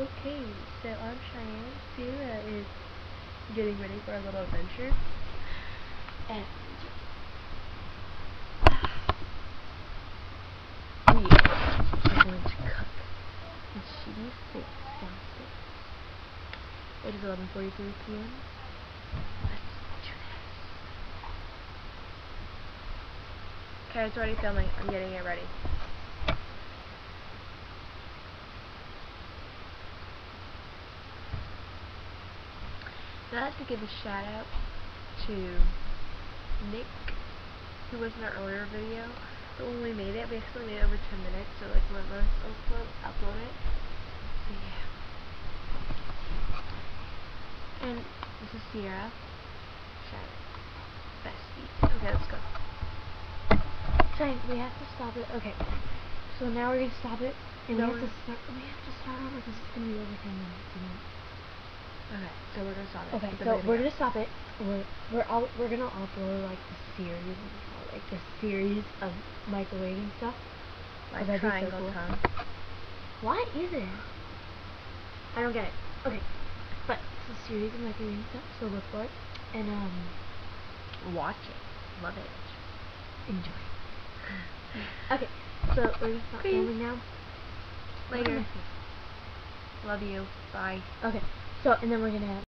Okay, so I'm Cheyenne. Sierra is getting ready for a little adventure. And we are going to cook the cheese steak downstairs. It is 11.43 p.m. Let's do this. Okay, it's already filming. I'm getting it ready. I'd like to give a shout out to Nick, who was in our earlier video. But when we made it, we actually made it over 10 minutes, so like when we upload, upload it. So yeah. And this is Sierra. Shout out. Bestie. Okay, let's go. Fine, we have to stop it. Okay. So now we're gonna stop it. And No, we have to start we have to start over because it's gonna be over 10 minutes, you know. Okay, so we're gonna stop it. Okay, so we're gonna stop it. We're we're all we're gonna upload like the series, like the series of microwaving stuff. like that'd be so triangle cool. tongue. Why is it? I don't get it. Okay, but it's a series of microwaving stuff, so look for it and um Watch it. Love it. enjoy. Okay, so we're gonna stop filming now. Later. Love you. Bye. Okay, so and then we're gonna